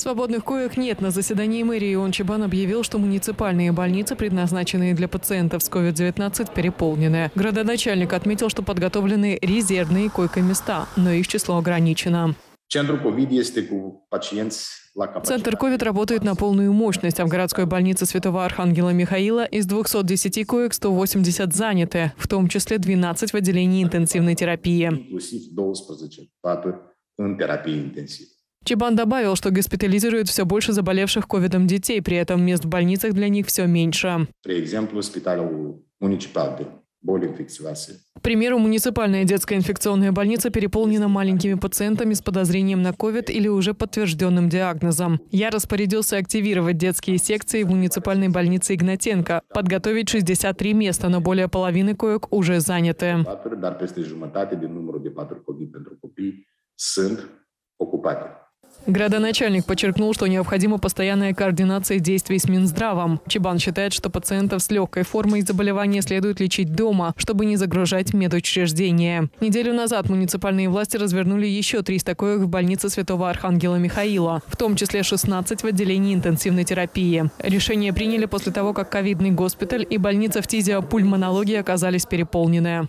Свободных коек нет. На заседании мэрии Он Чебан объявил, что муниципальные больницы, предназначенные для пациентов с COVID-19, переполнены. Градоначальник отметил, что подготовлены резервные койко-места, но их число ограничено. Центр ковид работает на полную мощность, а в городской больнице Святого Архангела Михаила из 210 коек 180 заняты, в том числе 12 в отделении интенсивной терапии. Чебан добавил, что госпитализируют все больше заболевших ковидом детей, при этом мест в больницах для них все меньше. К примеру, муниципальная детская инфекционная больница переполнена маленькими пациентами с подозрением на ковид или уже подтвержденным диагнозом. Я распорядился активировать детские секции в муниципальной больнице Игнатенко, подготовить 63 места, но более половины коек уже заняты. Градоначальник подчеркнул, что необходима постоянная координация действий с Минздравом. Чебан считает, что пациентов с легкой формой заболевания следует лечить дома, чтобы не загружать медучреждения. Неделю назад муниципальные власти развернули еще 300 коек в больнице Святого Архангела Михаила, в том числе 16 в отделении интенсивной терапии. Решение приняли после того, как ковидный госпиталь и больница в фтизиопульмонологии оказались переполнены.